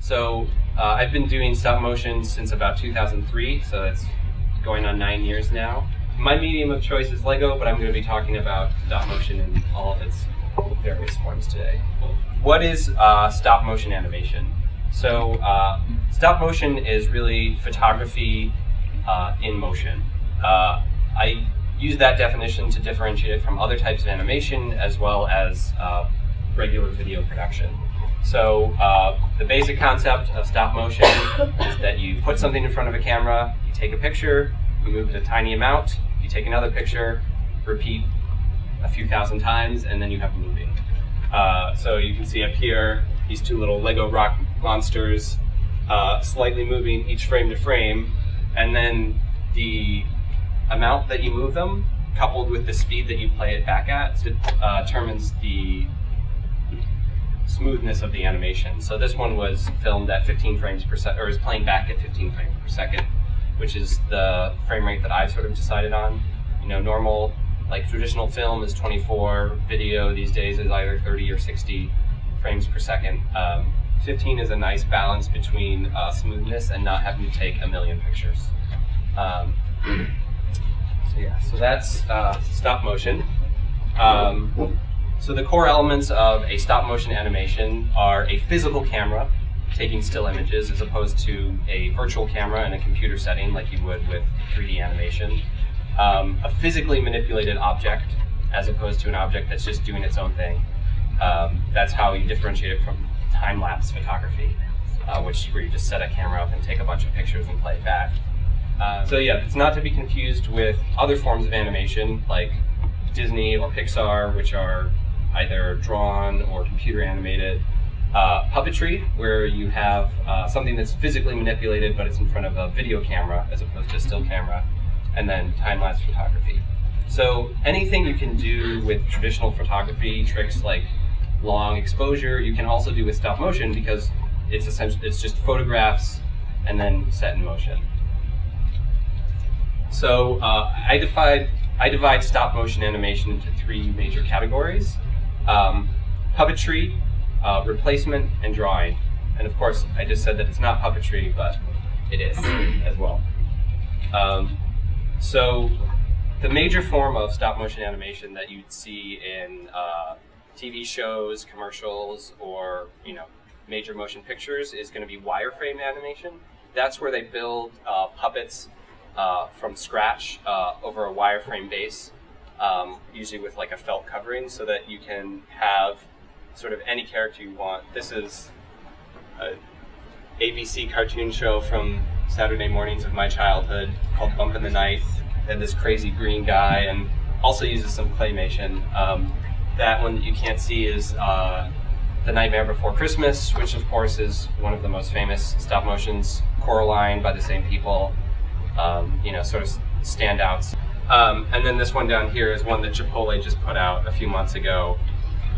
So uh, I've been doing stop motion since about 2003, so that's going on nine years now. My medium of choice is Lego, but I'm going to be talking about stop motion in all of its various forms today. What is uh, stop motion animation? So uh, stop motion is really photography uh, in motion. Uh, I use that definition to differentiate it from other types of animation as well as uh, regular video production. So uh, the basic concept of stop motion is that you put something in front of a camera, you take a picture, you move it a tiny amount, you take another picture, repeat a few thousand times, and then you have a movie. Uh, so you can see up here these two little Lego rock monsters uh, slightly moving each frame to frame, and then the amount that you move them, coupled with the speed that you play it back at, uh, determines the smoothness of the animation. So this one was filmed at 15 frames per second, or is playing back at 15 frames per second, which is the frame rate that I've sort of decided on. You know, normal, like traditional film is 24, video these days is either 30 or 60 frames per second. Um, 15 is a nice balance between uh, smoothness and not having to take a million pictures. Um, so yeah, so that's uh, stop motion. Um, so the core elements of a stop motion animation are a physical camera taking still images as opposed to a virtual camera in a computer setting like you would with 3D animation. Um, a physically manipulated object as opposed to an object that's just doing its own thing. Um, that's how you differentiate it from time-lapse photography, uh, which where you just set a camera up and take a bunch of pictures and play it back. Uh, so yeah, it's not to be confused with other forms of animation like Disney or Pixar, which are either drawn or computer animated. Uh, puppetry, where you have uh, something that's physically manipulated, but it's in front of a video camera as opposed to a still camera, and then time-lapse photography. So anything you can do with traditional photography tricks like long exposure, you can also do with stop motion because it's essentially it's just photographs and then set in motion. So uh, I divide I divide stop motion animation into three major categories um, puppetry, uh, replacement, and drawing. And of course, I just said that it's not puppetry, but it is as well. Um, so the major form of stop motion animation that you'd see in uh, TV shows, commercials, or you know major motion pictures is going to be wireframe animation. That's where they build uh, puppets uh, from scratch uh, over a wireframe base um, usually with like a felt covering, so that you can have sort of any character you want. This is a ABC cartoon show from Saturday mornings of my childhood called Bump in the Night. And this crazy green guy, and also uses some claymation. Um, that one that you can't see is uh, The Nightmare Before Christmas, which of course is one of the most famous stop motions. Coraline by the same people. Um, you know, sort of standouts. Um, and then this one down here is one that Chipotle just put out a few months ago,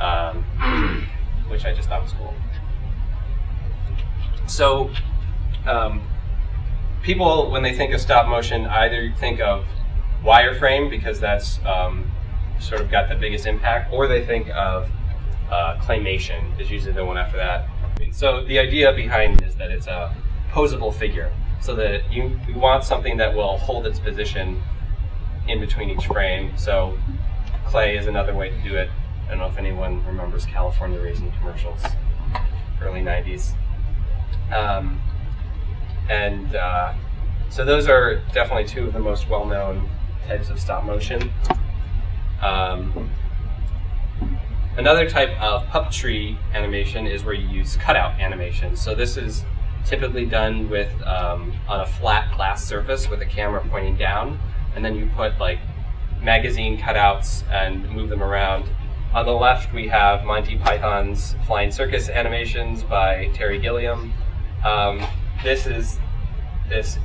um, which I just thought was cool. So, um, people, when they think of stop motion, either think of wireframe because that's um, sort of got the biggest impact, or they think of uh, claymation is usually the one after that. So the idea behind is that it's a posable figure, so that you, you want something that will hold its position in between each frame. So clay is another way to do it. I don't know if anyone remembers California Raisin commercials, early 90s. Um, and uh, so those are definitely two of the most well-known types of stop motion. Um, another type of puppetry animation is where you use cutout animation. So this is typically done with um, on a flat glass surface with a camera pointing down and then you put like magazine cutouts and move them around. On the left, we have Monty Python's Flying Circus animations by Terry Gilliam. Um, this is this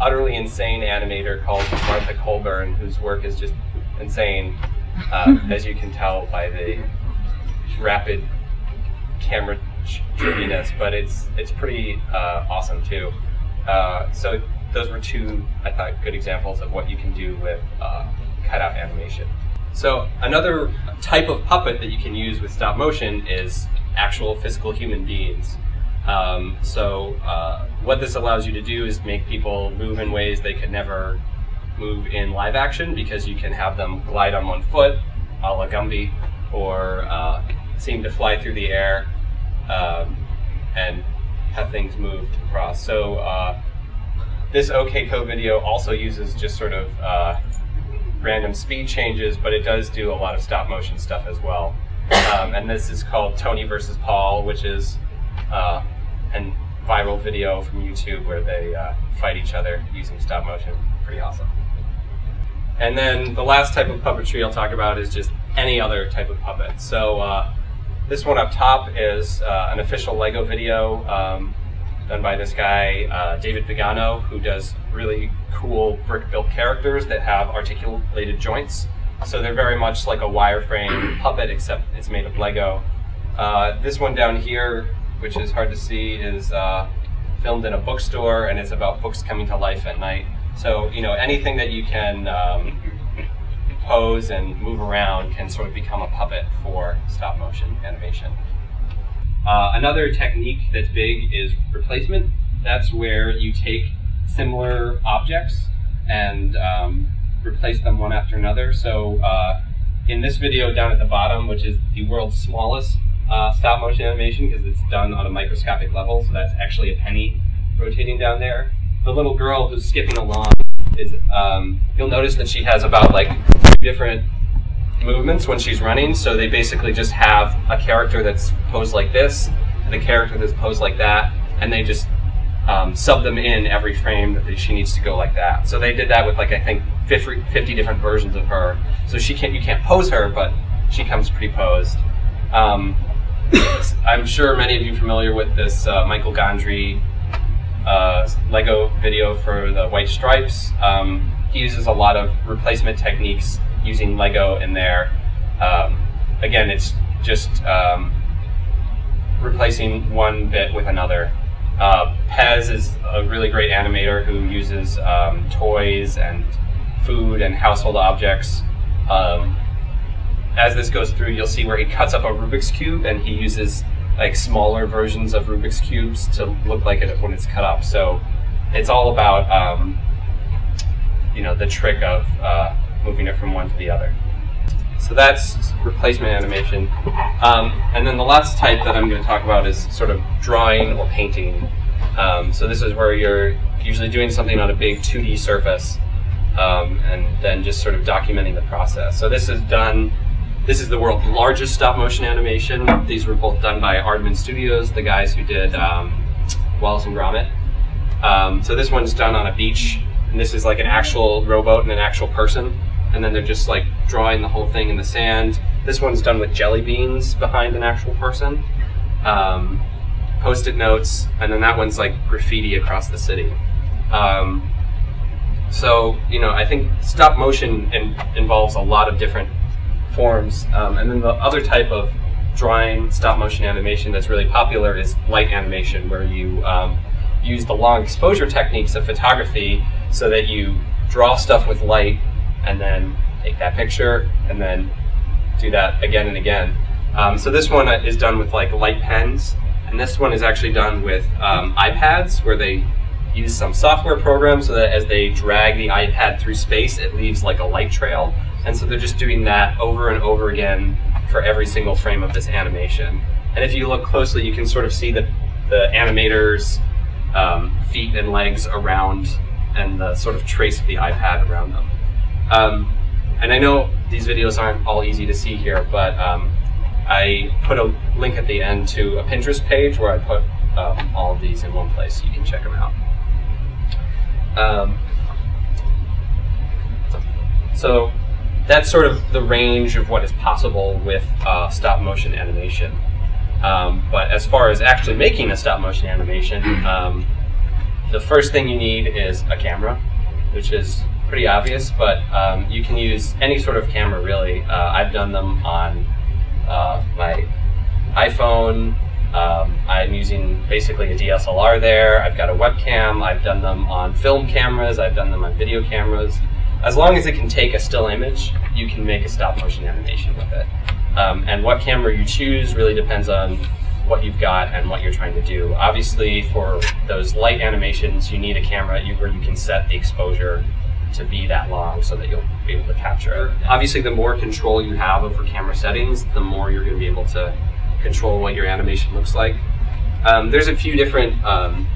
utterly insane animator called Martha Colburn, whose work is just insane, uh, as you can tell by the rapid camera trickiness. But it's it's pretty uh, awesome too. Uh, so those were two, I thought, good examples of what you can do with uh, cutout animation. So another type of puppet that you can use with stop motion is actual physical human beings. Um, so uh, what this allows you to do is make people move in ways they could never move in live action because you can have them glide on one foot, a la Gumby, or uh, seem to fly through the air um, and have things move across. So uh, this OK Go video also uses just sort of uh, random speed changes, but it does do a lot of stop motion stuff as well. Um, and this is called Tony versus Paul, which is uh, a viral video from YouTube where they uh, fight each other using stop motion. Pretty awesome. And then the last type of puppetry I'll talk about is just any other type of puppet. So uh, this one up top is uh, an official Lego video um, done by this guy, uh, David Vigano, who does really cool brick-built characters that have articulated joints. So they're very much like a wireframe puppet, except it's made of Lego. Uh, this one down here, which is hard to see, is uh, filmed in a bookstore, and it's about books coming to life at night. So you know anything that you can um, pose and move around can sort of become a puppet for stop motion animation. Uh, another technique that's big is replacement. That's where you take similar objects and um, replace them one after another. So uh, in this video down at the bottom, which is the world's smallest uh, stop motion animation because it's done on a microscopic level, so that's actually a penny rotating down there. The little girl who's skipping along is, um, you'll notice that she has about like different movements when she's running. So they basically just have a character that's posed like this and a character that's posed like that, and they just um, sub them in every frame that she needs to go like that. So they did that with like I think 50, 50 different versions of her. So she can't you can't pose her, but she comes pre-posed. Um, I'm sure many of you familiar with this uh, Michael Gondry uh, Lego video for the White Stripes. Um, he uses a lot of replacement techniques using Lego in there. Um, again, it's just um, replacing one bit with another. Uh, PES is a really great animator who uses um, toys and food and household objects. Um, as this goes through, you'll see where he cuts up a Rubik's Cube and he uses like smaller versions of Rubik's Cubes to look like it when it's cut up. So it's all about, um, you know, the trick of uh, moving it from one to the other. So that's replacement animation. Um, and then the last type that I'm going to talk about is sort of drawing or painting. Um, so this is where you're usually doing something on a big 2D surface um, and then just sort of documenting the process. So this is done, this is the world's largest stop motion animation. These were both done by Aardman Studios, the guys who did um, Wallace and Gromit. Um, so this one's done on a beach, and this is like an actual rowboat and an actual person and then they're just like drawing the whole thing in the sand. This one's done with jelly beans behind an actual person, um, post-it notes, and then that one's like graffiti across the city. Um, so you know, I think stop motion in, involves a lot of different forms, um, and then the other type of drawing stop motion animation that's really popular is light animation, where you um, use the long exposure techniques of photography so that you draw stuff with light and then take that picture and then do that again and again. Um, so this one is done with like light pens, and this one is actually done with um, iPads where they use some software program so that as they drag the iPad through space, it leaves like a light trail. And so they're just doing that over and over again for every single frame of this animation. And if you look closely, you can sort of see the, the animator's um, feet and legs around and the sort of trace of the iPad around them. Um, and I know these videos aren't all easy to see here, but um, I put a link at the end to a Pinterest page where I put um, all of these in one place so you can check them out. Um, so that's sort of the range of what is possible with uh, stop motion animation. Um, but as far as actually making a stop motion animation, um, the first thing you need is a camera, which is pretty obvious, but um, you can use any sort of camera really. Uh, I've done them on uh, my iPhone. Um, I'm using basically a DSLR there. I've got a webcam. I've done them on film cameras. I've done them on video cameras. As long as it can take a still image, you can make a stop motion animation with it. Um, and what camera you choose really depends on what you've got and what you're trying to do. Obviously, for those light animations, you need a camera where you can set the exposure to be that long so that you'll be able to capture it. Obviously, the more control you have over camera settings, the more you're going to be able to control what your animation looks like. Um, there's a few different um,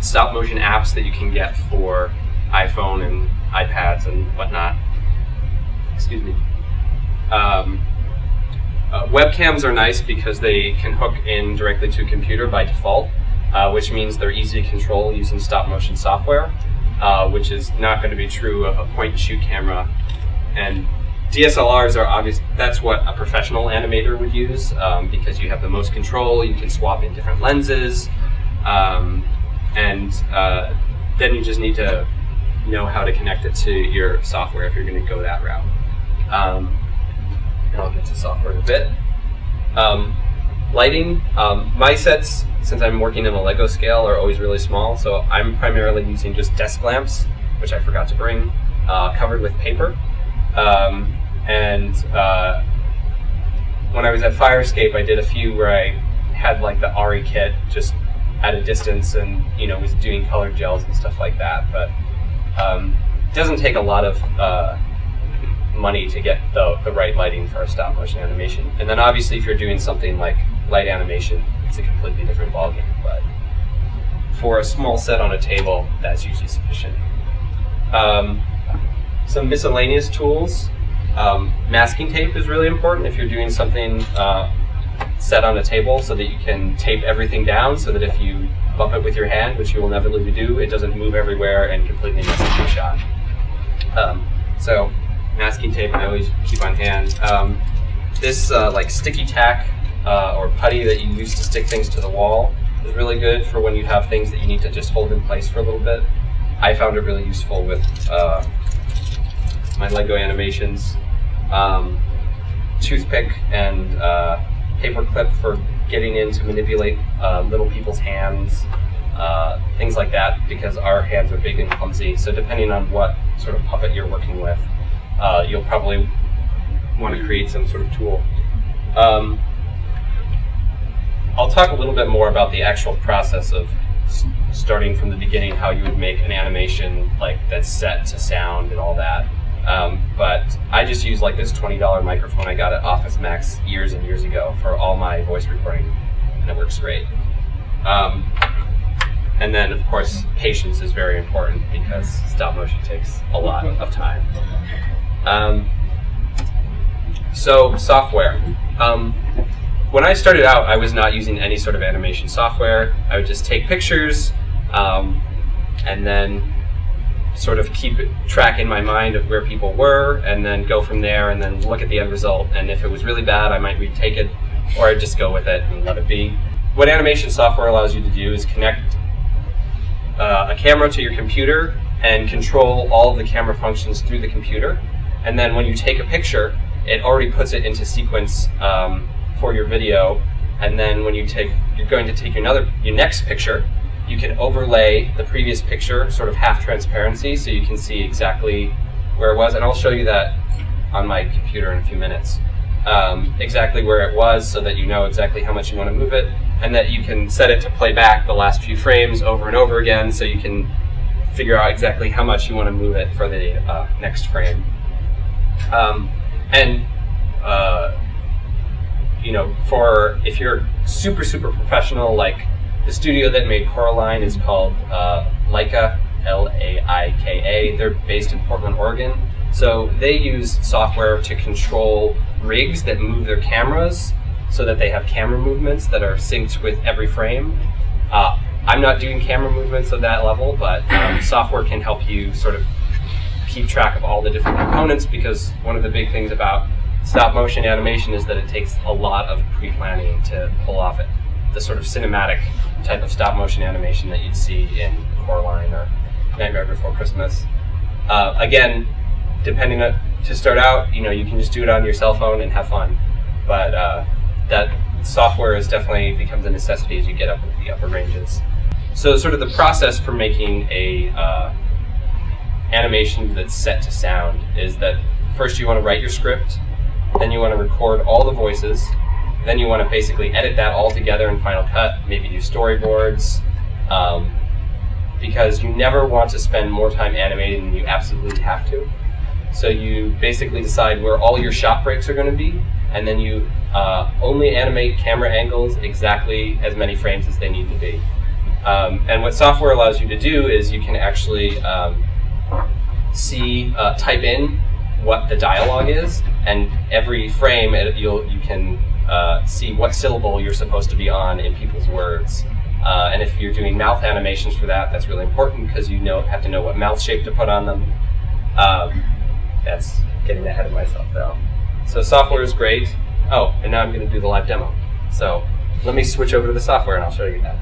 stop motion apps that you can get for iPhone and iPads and whatnot. Excuse me. Um, uh, webcams are nice because they can hook in directly to a computer by default, uh, which means they're easy to control using stop motion software, uh, which is not going to be true of a point and shoot camera. And DSLRs are obvious, that's what a professional animator would use um, because you have the most control, you can swap in different lenses, um, and uh, then you just need to know how to connect it to your software if you're going to go that route. Um, and I'll get to software in a bit. Um, lighting, um, my sets, since I'm working in a Lego scale, are always really small, so I'm primarily using just desk lamps, which I forgot to bring, uh, covered with paper. Um, and uh, when I was at Fire Escape, I did a few where I had like the Arri kit just at a distance and you know was doing colored gels and stuff like that. But um, it doesn't take a lot of uh, money to get the, the right lighting for a stop motion animation. And then obviously if you're doing something like light animation, it's a completely different ballgame. But for a small set on a table, that's usually sufficient. Um, some miscellaneous tools. Um, masking tape is really important if you're doing something uh, set on a table so that you can tape everything down so that if you bump it with your hand, which you will inevitably do, it doesn't move everywhere and completely mess up your shot. Um, so masking tape I always keep on hand. Um, this uh, like sticky tack uh, or putty that you use to stick things to the wall is really good for when you have things that you need to just hold in place for a little bit. I found it really useful with uh, my Lego animations. Um, toothpick and uh, paper clip for getting in to manipulate uh, little people's hands, uh, things like that, because our hands are big and clumsy. So depending on what sort of puppet you're working with, uh, you'll probably want to create some sort of tool. Um, I'll talk a little bit more about the actual process of starting from the beginning, how you would make an animation like that's set to sound and all that. Um, but I just use like this $20 microphone I got at Office Max years and years ago for all my voice recording, and it works great. Um, and then, of course, patience is very important because stop motion takes a lot of time. Um, so, software. Um, when I started out, I was not using any sort of animation software. I would just take pictures um, and then sort of keep track in my mind of where people were and then go from there and then look at the end result. And if it was really bad, I might retake it or I'd just go with it and let it be. What animation software allows you to do is connect uh, a camera to your computer and control all of the camera functions through the computer. And then when you take a picture, it already puts it into sequence um, for your video. And then when you take, you're going to take another, your next picture, you can overlay the previous picture, sort of half transparency, so you can see exactly where it was. And I'll show you that on my computer in a few minutes. Um, exactly where it was so that you know exactly how much you want to move it and that you can set it to play back the last few frames over and over again so you can figure out exactly how much you want to move it for the uh, next frame. Um, and uh, you know, for if you're super super professional like the studio that made Coraline is called uh, Laika, L-A-I-K-A. They're based in Portland, Oregon. So they use software to control rigs that move their cameras so that they have camera movements that are synced with every frame. Uh, I'm not doing camera movements of that level, but um, software can help you sort of keep track of all the different components because one of the big things about stop motion animation is that it takes a lot of pre-planning to pull off it the sort of cinematic type of stop motion animation that you'd see in Coraline or Nightmare Before Christmas. Uh, again, depending on to start out, you know, you can just do it on your cell phone and have fun. But uh, that software is definitely becomes a necessity as you get up into the upper ranges. So, sort of the process for making a uh, animation that's set to sound is that first you want to write your script, then you want to record all the voices, Then you want to basically edit that all together in Final Cut, maybe do storyboards, um, because you never want to spend more time animating than you absolutely have to. So you basically decide where all your shot breaks are going to be, and then you uh, only animate camera angles exactly as many frames as they need to be. Um, and what software allows you to do is you can actually um, see, uh, type in what the dialogue is, and every frame it, you'll, you can uh, see what syllable you're supposed to be on in people's words. Uh, and if you're doing mouth animations for that, that's really important because you know have to know what mouth shape to put on them. Um, that's getting ahead of myself though. So software is great. Oh, and now I'm going to do the live demo. So let me switch over to the software and I'll show you that.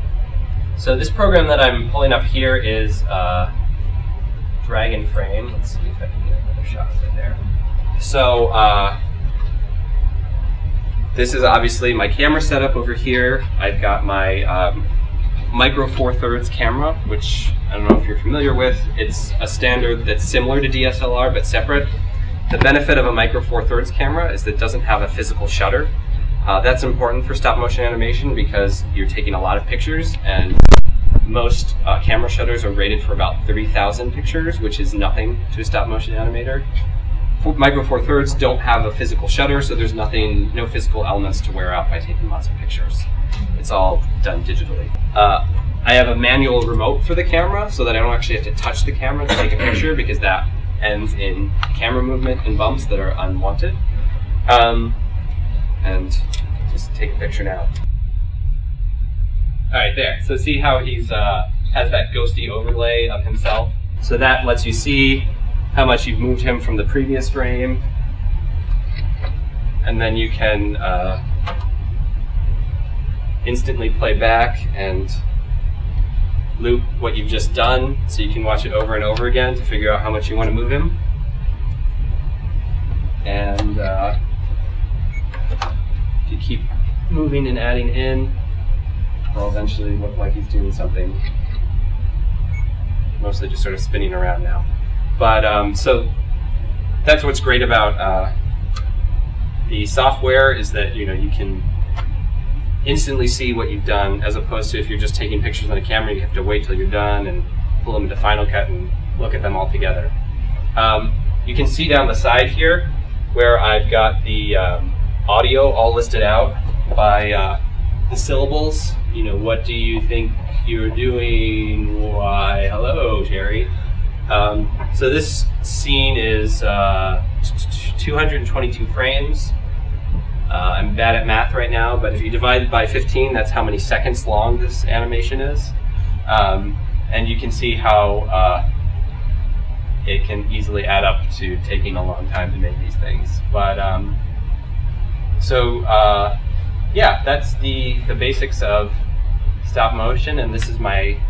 So this program that I'm pulling up here is uh, Dragonframe. Let's see if I can get another shot of there. So uh, this is obviously my camera setup over here. I've got my um, Micro Four Thirds camera, which I don't know if you're familiar with. It's a standard that's similar to DSLR but separate. The benefit of a Micro Four Thirds camera is that it doesn't have a physical shutter. Uh, that's important for stop motion animation because you're taking a lot of pictures and most uh, camera shutters are rated for about 30,000 pictures, which is nothing to a stop motion animator. Micro Four Thirds don't have a physical shutter, so there's nothing, no physical elements to wear out by taking lots of pictures. It's all done digitally. Uh, I have a manual remote for the camera so that I don't actually have to touch the camera to take a picture because that ends in camera movement and bumps that are unwanted. Um, and just take a picture now. All right, there. So see how he's uh, has that ghosty overlay of himself. So that lets you see how much you've moved him from the previous frame, and then you can uh, instantly play back and loop what you've just done, so you can watch it over and over again to figure out how much you want to move him. And uh, if you keep moving and adding in, will eventually look like he's doing something. Mostly just sort of spinning around now. But um, so that's what's great about uh, the software is that you know you can instantly see what you've done as opposed to if you're just taking pictures on a camera you have to wait till you're done and pull them into Final Cut and look at them all together. Um, you can see down the side here where I've got the um, audio all listed out by uh, the syllables you know, what do you think you're doing? Why, hello, Jerry. Um, so this scene is uh, 222 frames. Uh, I'm bad at math right now, but if you divide it by 15, that's how many seconds long this animation is. Um, and you can see how uh, it can easily add up to taking a long time to make these things. But um, so uh, yeah, that's the, the basics of stop motion, and this is my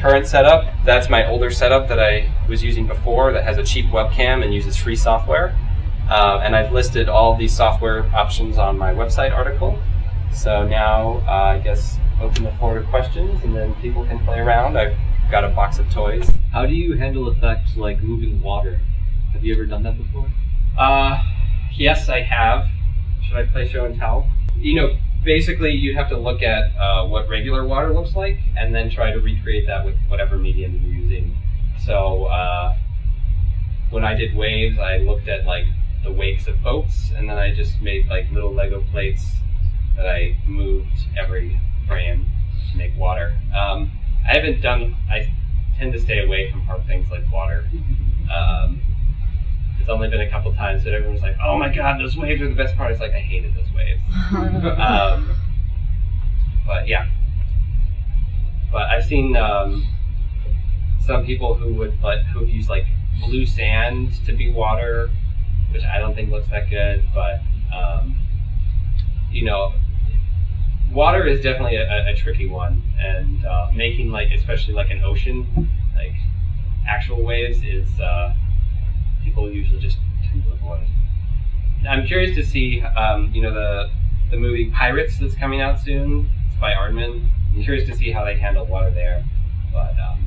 current setup. That's my older setup that I was using before that has a cheap webcam and uses free software. Uh, and I've listed all these software options on my website article. So now uh, I guess open the floor to questions and then people can play around. I've got a box of toys. How do you handle effects like moving water? Have you ever done that before? Uh, yes, I have. Should I play show and tell? You know, basically, you'd have to look at uh, what regular water looks like and then try to recreate that with whatever medium you're using. So uh, when I did waves, I looked at like the wakes of boats, and then I just made like little Lego plates that I moved every frame to make water. Um, I haven't done. I tend to stay away from hard things like water. Um, it's only been a couple times that everyone's like, "Oh my god, those waves are the best part." It's like I hated those waves. um, but yeah, but I've seen um, some people who would like who've used like blue sand to be water, which I don't think looks that good. But um, you know, water is definitely a, a tricky one, and uh, making like especially like an ocean, like actual waves is. Uh, people usually just tend to avoid. I'm curious to see, um, you know, the the movie Pirates that's coming out soon. It's by Aardman. I'm curious to see how they handle water there, but um,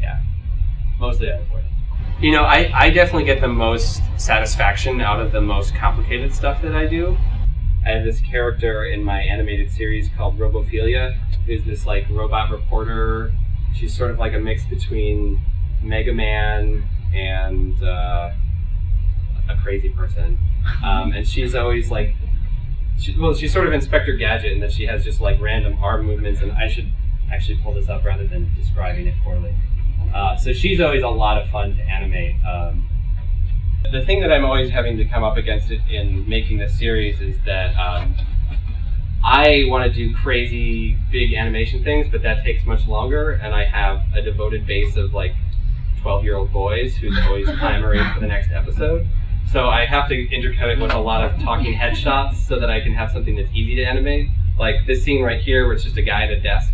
yeah, mostly avoid. You know, I, I definitely get the most satisfaction out of the most complicated stuff that I do. I have this character in my animated series called Robophilia, who's this like robot reporter. She's sort of like a mix between Mega Man and uh, a crazy person, um, and she's always like, she, well, she's sort of Inspector Gadget in that she has just like random arm movements, and I should actually pull this up rather than describing it poorly. Uh, so she's always a lot of fun to animate. Um, the thing that I'm always having to come up against it in making this series is that um, I want to do crazy big animation things, but that takes much longer, and I have a devoted base of like 12 year old boys who's always clamoring for the next episode. So I have to intercut it with a lot of talking headshots so that I can have something that's easy to animate. Like this scene right here, where it's just a guy at a desk.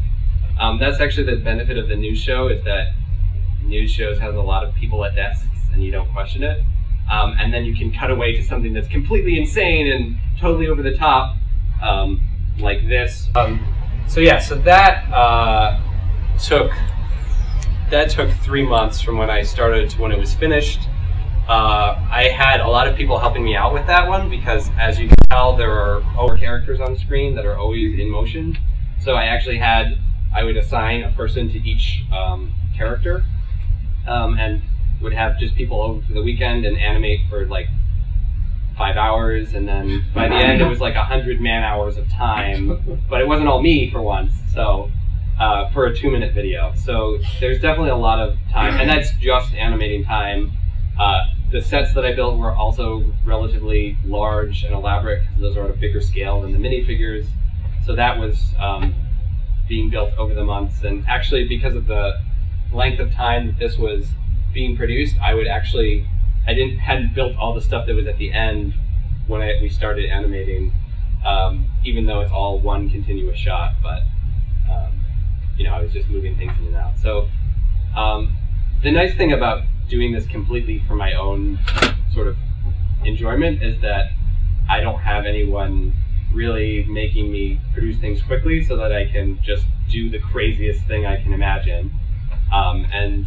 Um, that's actually the benefit of the news show is that news shows has a lot of people at desks and you don't question it. Um, and then you can cut away to something that's completely insane and totally over the top, um, like this. Um, so yeah, so that uh, took that took three months from when I started to when it was finished. Uh, I had a lot of people helping me out with that one because, as you can tell, there are over characters on screen that are always in motion. So I actually had I would assign a person to each um, character, um, and would have just people over for the weekend and animate for like five hours, and then by the end it was like a hundred man hours of time. But it wasn't all me for once, so uh, for a two minute video. So there's definitely a lot of time, and that's just animating time. Uh, the sets that I built were also relatively large and elaborate because those are on a bigger scale than the minifigures. So that was um, being built over the months, and actually because of the length of time that this was being produced, I would actually I didn't hadn't built all the stuff that was at the end when I, we started animating, um, even though it's all one continuous shot. But you know, I was just moving things in and out. So um, the nice thing about doing this completely for my own sort of enjoyment is that I don't have anyone really making me produce things quickly so that I can just do the craziest thing I can imagine. Um, and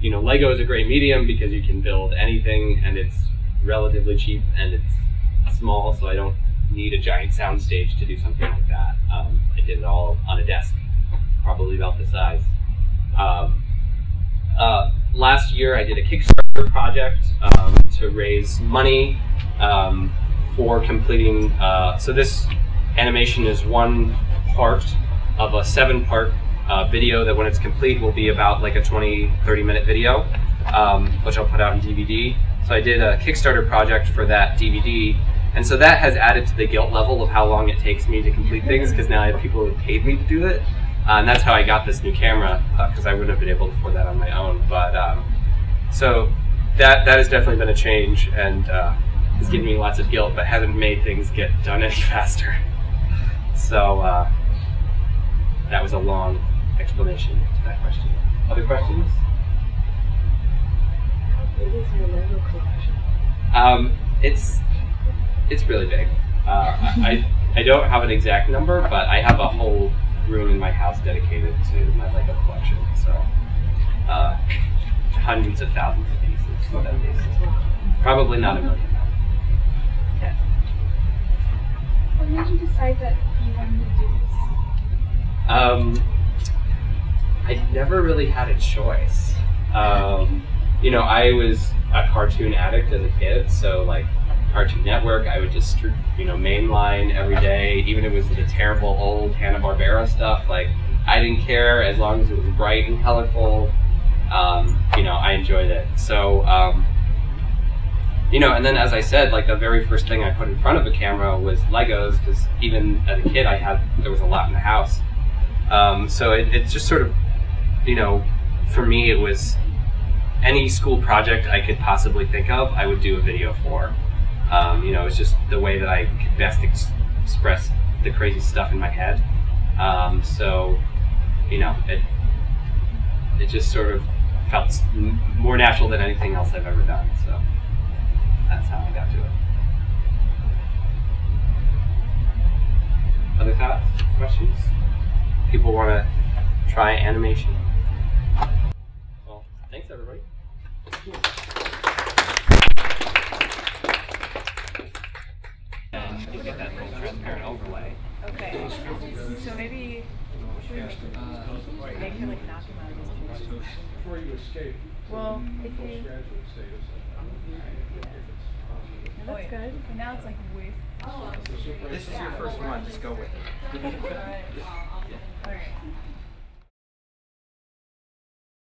you know, Lego is a great medium because you can build anything and it's relatively cheap and it's small, so I don't need a giant sound stage to do something like that. Um, I did it all on a desk, probably about the size. Um, uh, last year, I did a Kickstarter project um, to raise money um, for completing. Uh, so this animation is one part of a seven-part uh, video that when it's complete will be about like a 20, 30 minute video, um, which I'll put out in DVD. So I did a Kickstarter project for that DVD, and so that has added to the guilt level of how long it takes me to complete things because now I have people who have paid me to do it. Uh, and that's how I got this new camera because uh, I wouldn't have been able to afford that on my own. But um, so that that has definitely been a change and uh, has given me lots of guilt, but hasn't made things get done any faster. So uh, that was a long explanation to that question. Other questions? How is your Lego collection? Um, it's it's really big. Uh, I I don't have an exact number, but I have a whole room in my house dedicated to my Lego collection. So uh, hundreds of thousands of pieces. Whatever pieces. Probably not a million. Yeah. What made you decide that you wanted to do this? Um, I never really had a choice. Um, you know, I was a cartoon addict as a kid, so like Cartoon Network, I would just you know mainline every day, even if it was the terrible old Hanna Barbera stuff. Like I didn't care as long as it was bright and colorful. Um, you know, I enjoyed it. So. Um, you know, and then as I said, like the very first thing I put in front of the camera was Legos, because even as a kid, I had there was a lot in the house. Um, so it, it just sort of you know, for me, it was any school project I could possibly think of, I would do a video for. Um, you know, it's just the way that I could best ex- express the crazy stuff in my head. Um, so, you know, it it just sort of felt more natural than anything else I've ever done. So that's how I got to it. Other thoughts, questions? People want to try animation? Well, thanks, everybody. And you get that boy. Okay. So maybe should we make, her like knock him out of his? Before you escape. Well, if you that's good. Now it's like way. This is your first one, just go with it. Alright. Alright.